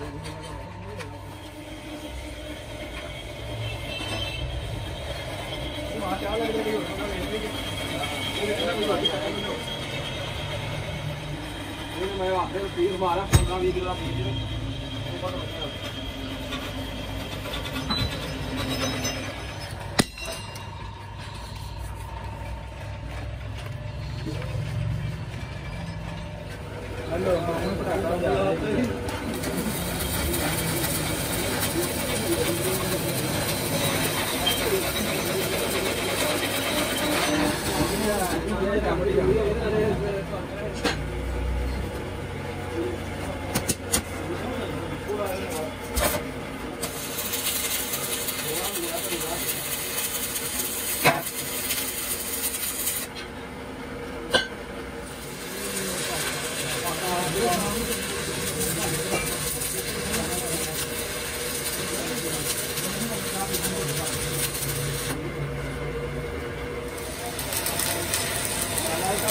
没有，没有，比如说，那平常一个，平时。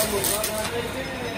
Vamos lá, vamos lá.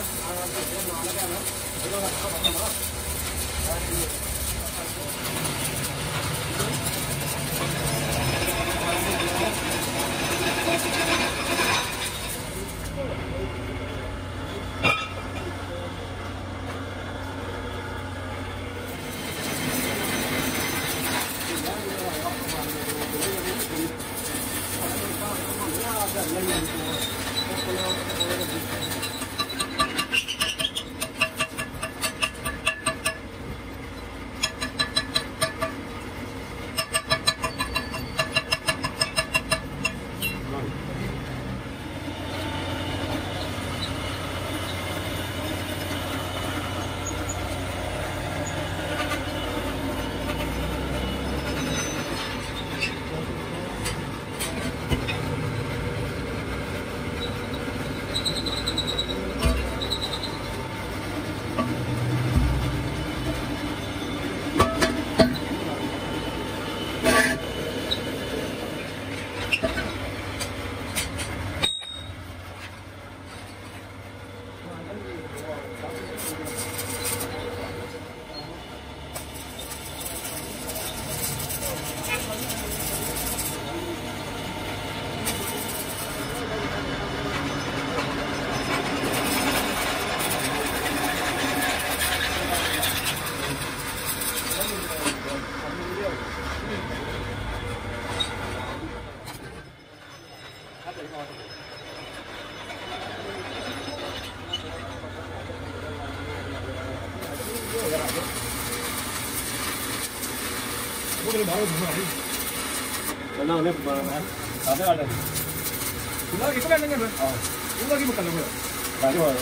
啊，这个拿了干了，这个拿了干了，来， 그래 말아주지 마. 나 오늘 불만하네. 다들 알아. 불나기 꺼내는 게 아, 불나기 못 가려고요. 많이 와요.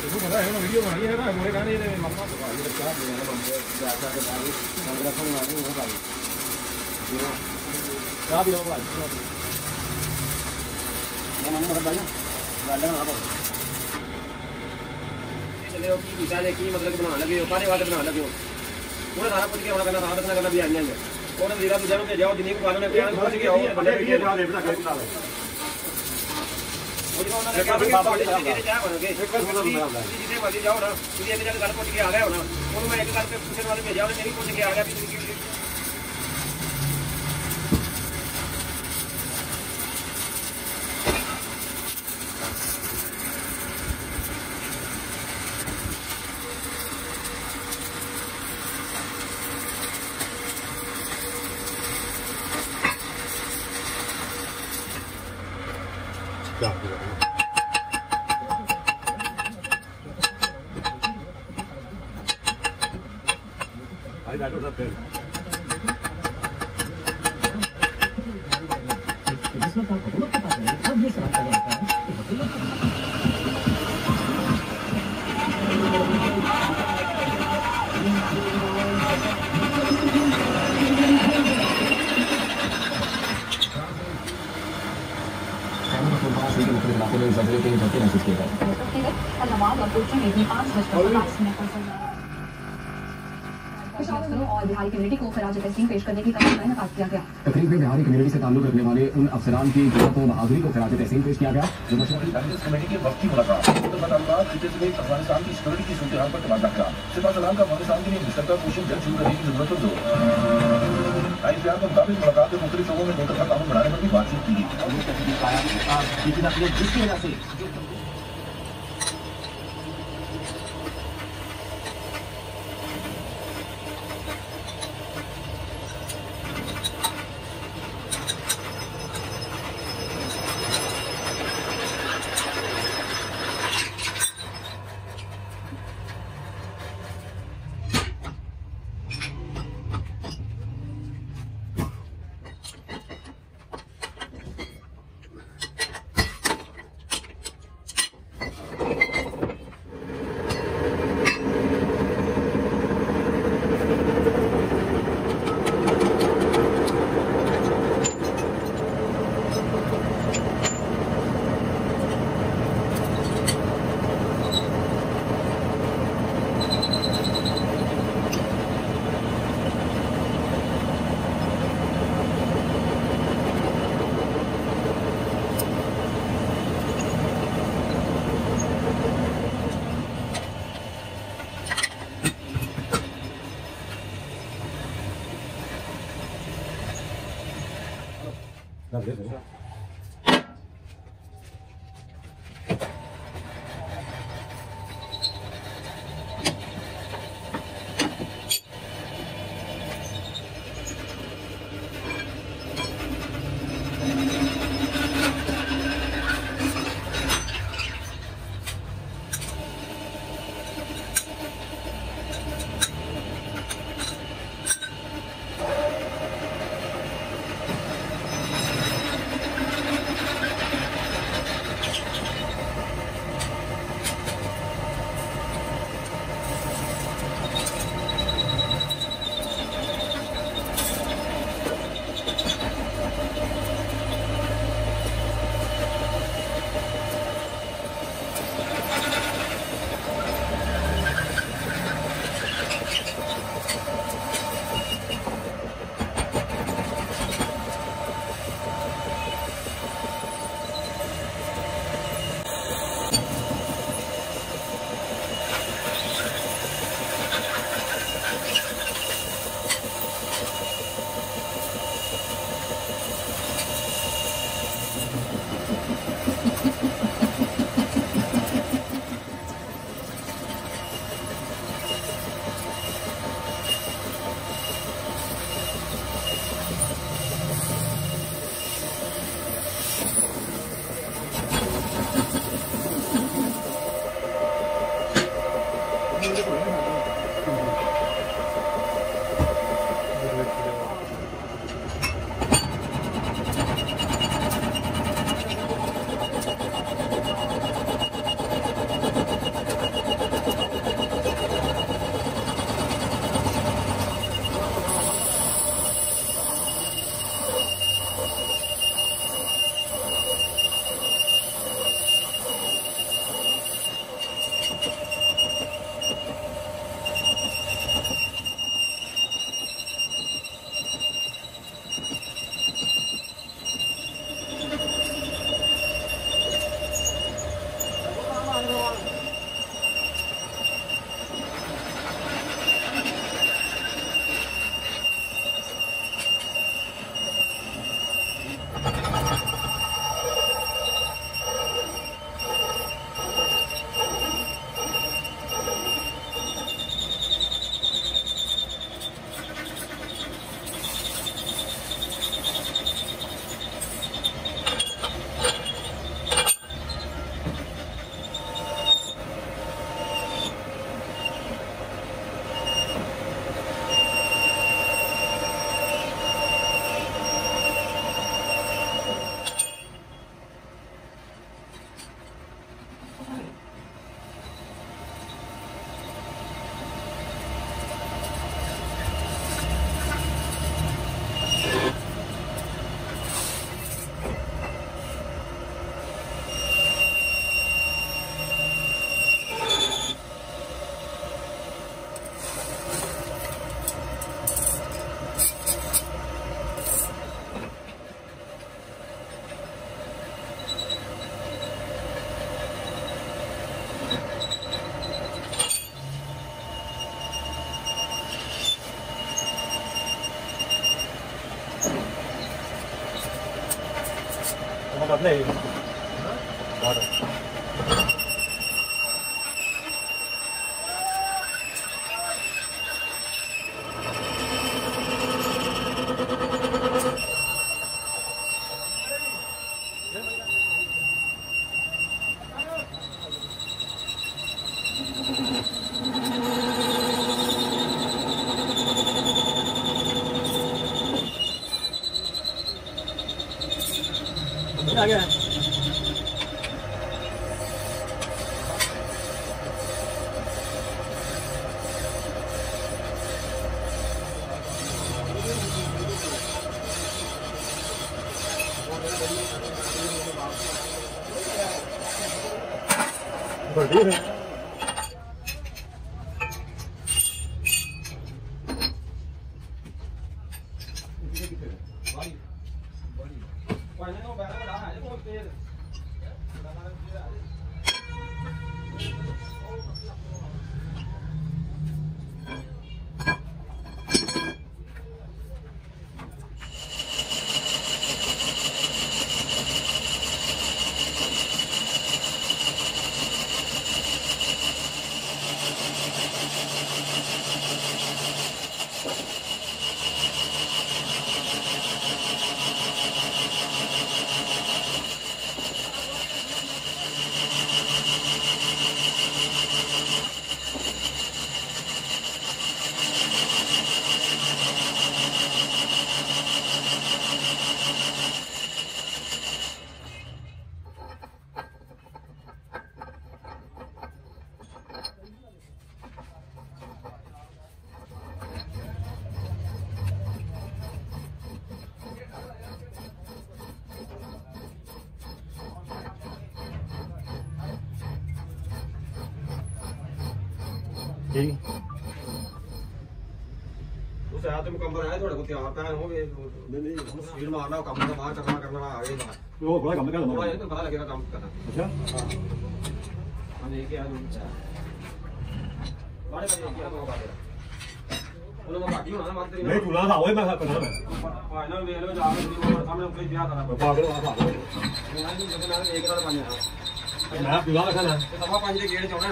그리고 뭐라 이런 비디오 많이 해라. 뭐래 가네 이래 막 막. 이렇게 하고 내가 먼저 이제 아까 그 말이 남자 손이 많이 오고 가고. 나 비디오 봐. 나 만나 봐봐. 나랑 와 봐. चले हो कि विशाल है कि मतलब बनाना लगे हो पारे वाले बनाना लगे हो ਉਹਨੇ ਸਾਰਾ ਪੁੱਛ ਕੇ ਆਉਣਾ ਕਹਿੰਦਾ ਰਾਤ ਕਹਿੰਦਾ ਵੀ ਆਈਆਂ ਨੇ। ਉਹਨੇ ਵੀਰਾ ਨੂੰ ਭੇਜਿਆ ਉਹ ਜਿੰਨੀ ਕੁ ਗੱਲ ਨੇ ਪਿਆਰ ਪੁੱਛ ਕੇ ਆਓ ਬੰਦੇ ਵੀ ਜਾ ਦੇ ਬਣਾ ਕੇ ਉਹਨਾਂ ਨੇ ਕਿਹਾ ਕਿ ਬਾਬਾ ਜੀ ਜਿਹੜੇ ਚਾਹ ਬਣਗੇ ਜਿਹਦੇ ਵਾਲੀ ਜਾਓ ਨਾ ਤੁਸੀਂ ਇੱਕ ਗੱਲ ਪੁੱਛ ਕੇ ਆ ਗਿਆ ਹੋਣਾ। ਉਹਨੂੰ ਮੈਂ ਇੱਕ ਗੱਲ ਪੁੱਛਣ ਵਾਲੇ ਭੇਜਿਆ ਉਹਨੇ ਮੇਰੀ ਪੁੱਛ ਕੇ ਆ ਗਿਆ ਵੀ ਤੁਸੀਂ नमाज़ और कोचिंग में भी पाँच बजकर पचास मिनट पर चल रहा अफसरों और बिहारी कम्युनिटी को खराज तहसीन पेश करने की तकलीफ़ का इनका किया गया तकरीब में बिहारी कम्युनिटी से ताल्लुक रखने वाले उन अफसरान की ज़रूरत व बहादुरी को खराज तहसीन पेश किया गया जो मशरकी कांग्रेस कमेटी की मुलाकात तो अफ़गानिस्तान की सिक्योरिटी की सूरत हाल पर तबादला किया सिपा सलाम का अफ़गानिस्तान के लिए मुस्तकल कोशिश जल्द शुरू करने की ज़रूरत पर ज़ोर। आईपीआर के मुताबिक मुलाकात में मुख्तलिफ़ लोगों में कानून बनाने पर भी बातचीत की। गई जिसकी वजह से 那别 es 内容。बड़ी ठीक उसे आया तुम कम बनाया थोड़ा कुछ यहाँ पैन हो गए। नहीं नहीं स्पीड मारना कम का बाहर चलना करना आगे वो बड़ा कम का थोड़ा तो पता लगेगा काम करना। अच्छा। हाँ। एक यार ऊँचा बड़े बड़े किया तो अच्छा। बात तो है नहीं चूल्हा था वही मैं करना तो मैं फाइनल वेल में जाके सामने कोई दिया था ना। पागल वाला था मैं एक बार पानी मैं चूल्हा रखा ना तो पानी के गेट जाओ ना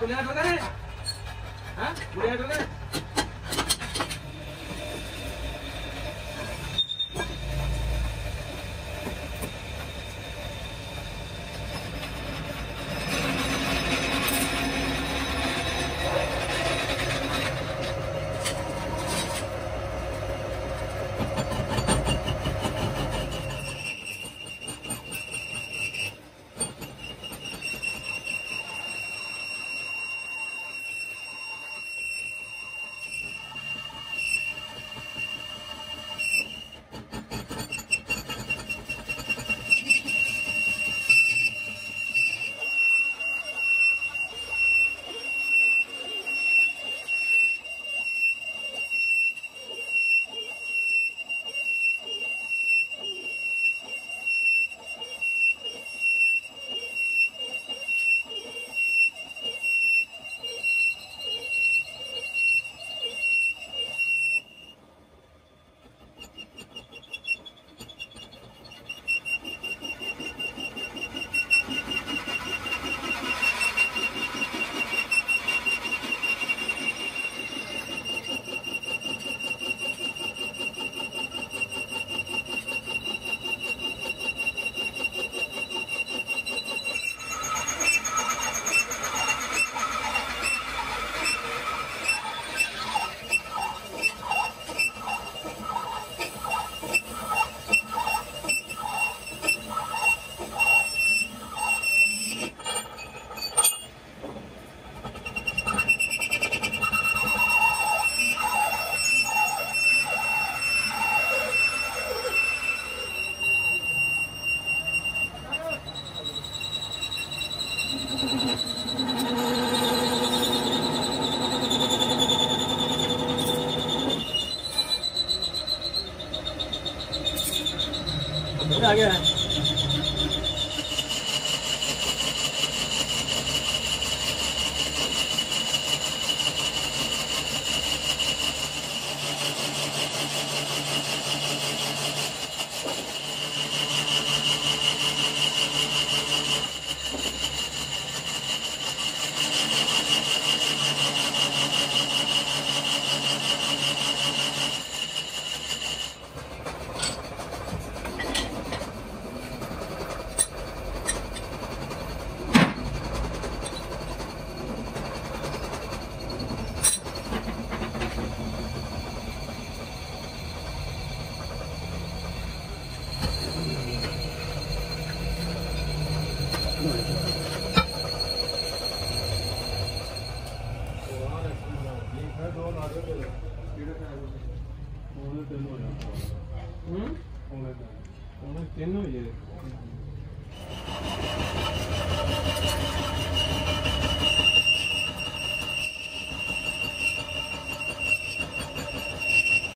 बुलेट होता हाँ? बुलेट होता है?